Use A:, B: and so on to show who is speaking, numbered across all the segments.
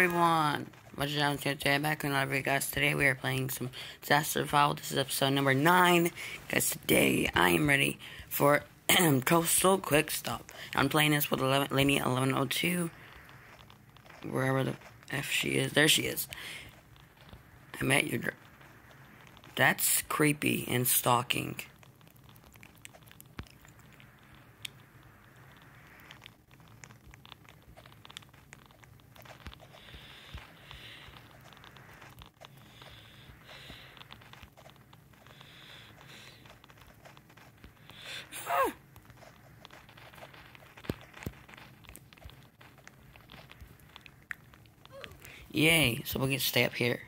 A: everyone. What's down today? Back on another guys. Today we are playing some disaster survival. This is episode number nine. Guys, today I am ready for coastal quick stop. I'm playing this with 11, Lady 1102. Wherever the F she is, there she is. I met your. That's creepy and stalking. Yay, so we can stay up here.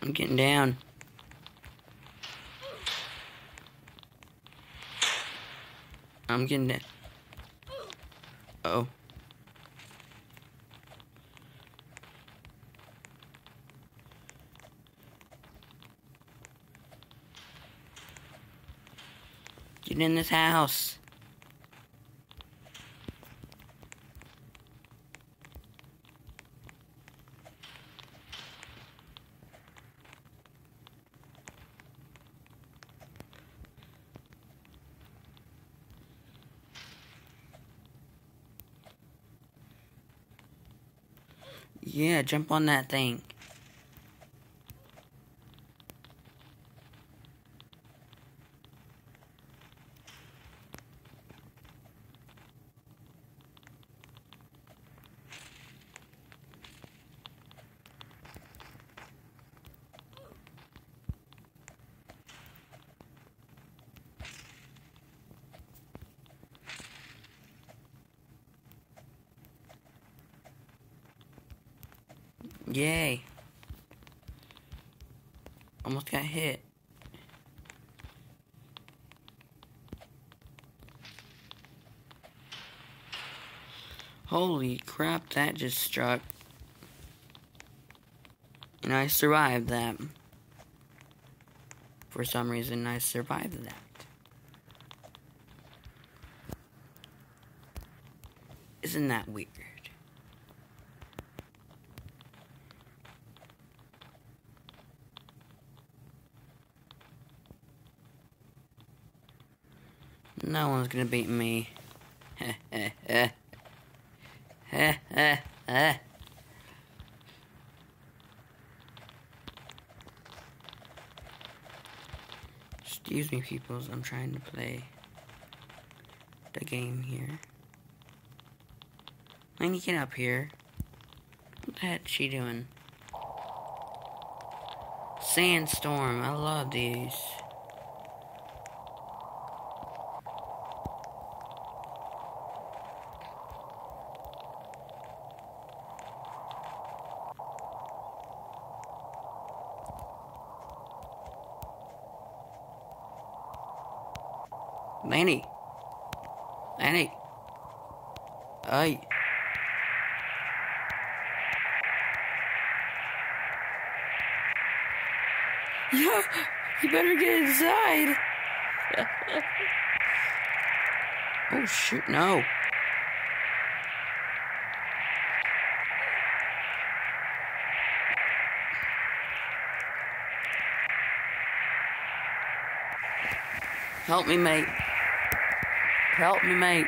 A: I'm getting down. I'm getting down. oh. Get in this house. Yeah, jump on that thing. Yay. Almost got hit. Holy crap, that just struck. And I survived that. For some reason, I survived that. Isn't that weird? No one's gonna beat me. Excuse me, peoples. I'm trying to play the game here. Let me get up here. What the heck is she doing? Sandstorm. I love these. Lanny. Lanny. Hey. Yeah, you better get inside. oh shoot, no. Help me, mate. Help me, mate.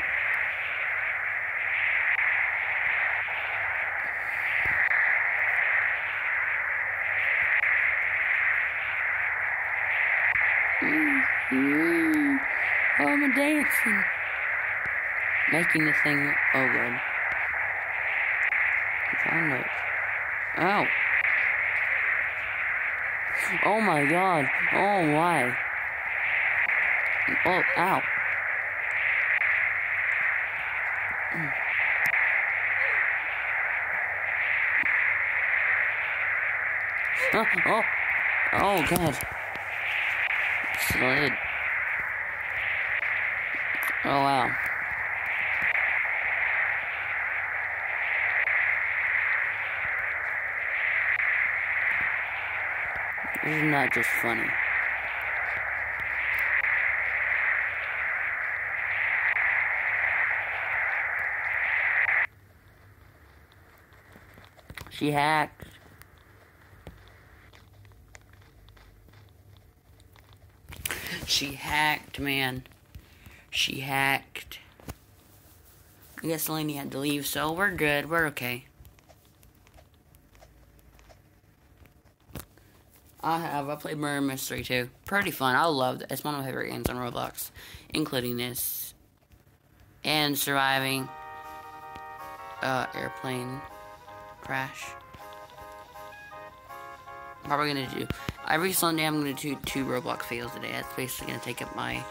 A: Mm -hmm. Oh, I'm dancing. Making the thing. Oh, God. Trying to. Ow. Oh, my God. Oh, why? Oh, ow. Oh, oh, oh God. Slid. Oh, wow. This is not just funny. She hacks. She hacked, man. She hacked. I guess Lainey had to leave, so we're good. We're okay. I have. I played Murder Mystery too. Pretty fun. I love it. It's one of my favorite games on Roblox, including this. And surviving uh, airplane crash. Probably gonna do every Sunday. I'm gonna do two Roblox videos a day. That's basically gonna take up my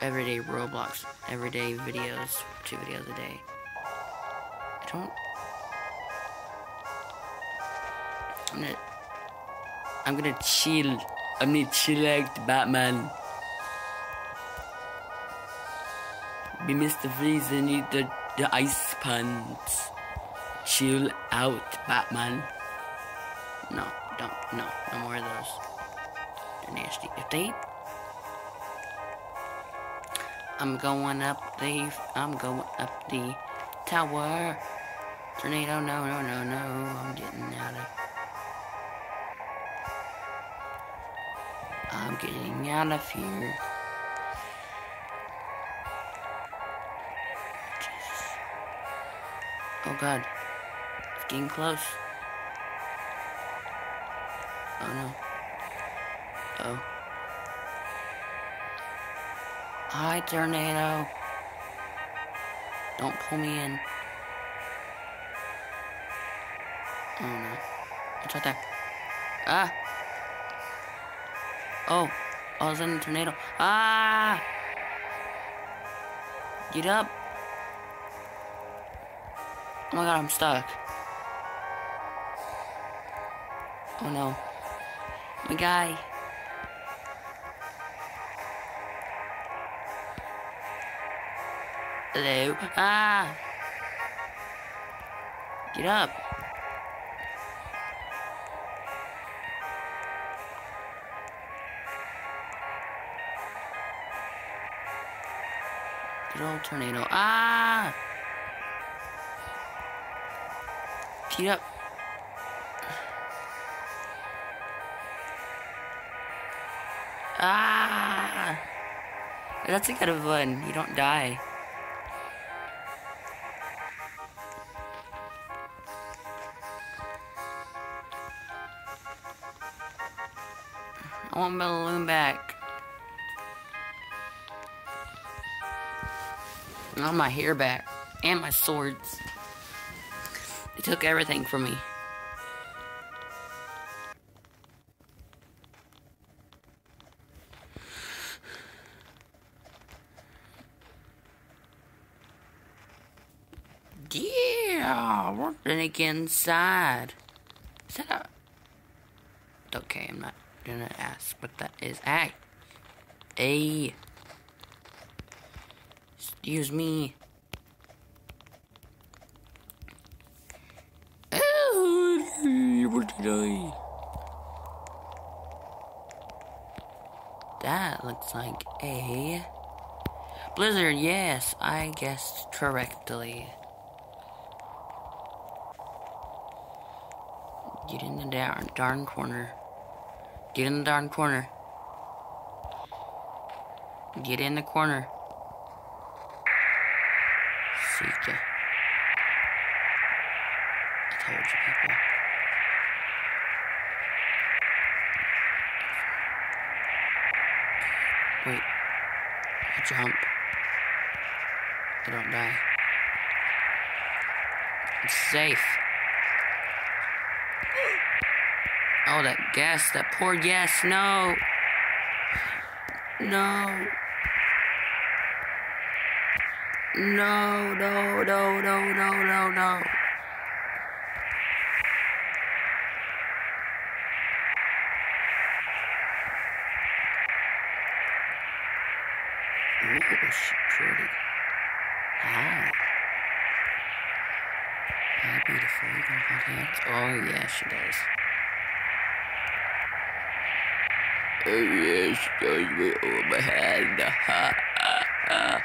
A: everyday Roblox, everyday videos, two videos a day. I don't. I'm gonna. I'm gonna chill. I'm gonna chillax Batman. Be Mr. Freeze and eat the, the ice pants. Chill out, Batman. No, don't. No, no more of those. They're nasty. If they I'm going up the, I'm going up the tower. Tornado, no, no, no, no, I'm getting out of, I'm getting out of here. Oh god, it's getting close. Oh no. Oh. Hi, tornado. Don't pull me in. Oh no. It's right there. Ah! Oh. Oh, it's in the tornado. Ah! Get up. Oh my god, I'm stuck. Oh no. My guy. Hello. Ah! Get up. Good old tornado. Ah! Get up. That's a good one. You don't die. I want my balloon back. I want my hair back. And my swords. They took everything from me. Gonna get inside. Is that a... Okay, I'm not gonna ask what that is. Hey! A. Excuse me. That looks like a blizzard. Yes, I guessed correctly. Get in the darn, darn corner. Get in the darn corner. Get in the corner. Ya. I told you people. Wait. I jump. I don't die. It's safe. Oh, that gas, that poor gas, no. No. No, no, no, no, no, no, no. Ooh, she's pretty. Hi. Hi, beautiful. You hands? Oh, yeah, she does. Oh, yeah, she does. with all my hand. Ha, ha, ha.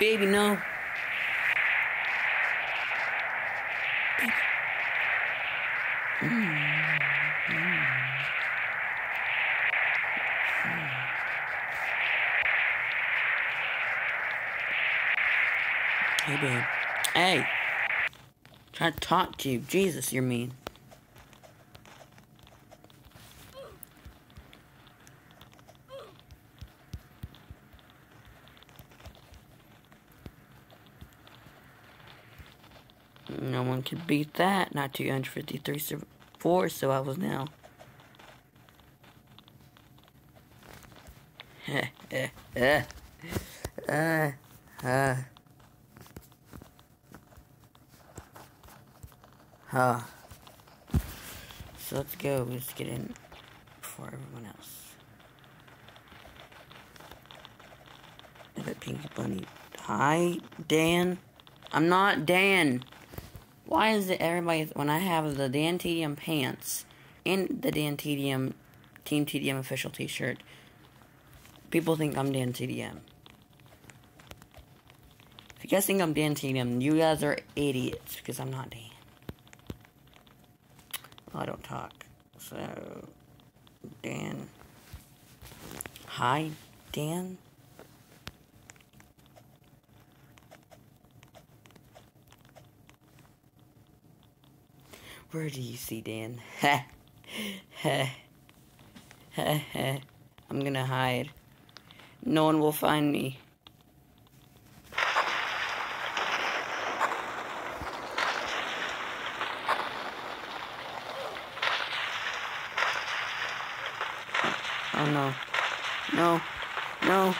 A: Baby, no. Babe. Hey. Trying to talk to you. Jesus, you're mean. No one could beat that. Not 253 4, so I was now. uh, uh, uh. Huh. So let's go. Let's get in before everyone else. That Pinky Bunny. Hi, Dan. I'm not Dan. Why is it everybody, when I have the Dan TDM pants and the Dan TDM, Team TDM official t shirt, people think I'm Dan TDM. If you guys think I'm Dan TDM, you guys are idiots because I'm not Dan. I don't talk. So, Dan. Hi, Dan. Where do you see Dan? I'm gonna hide. No one will find me. Oh no. No. No.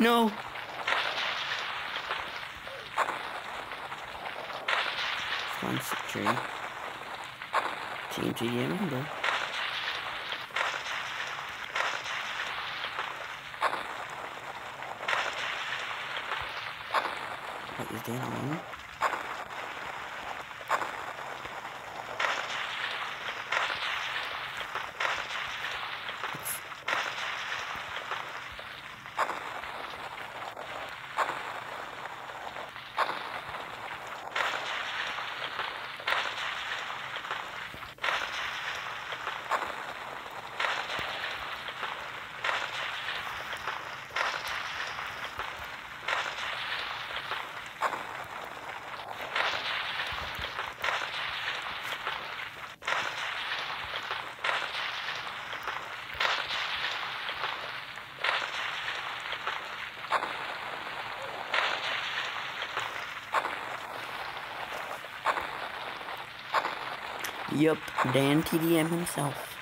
A: No. Tree. Team window. What is Dan on? Yup, Dan TDM himself.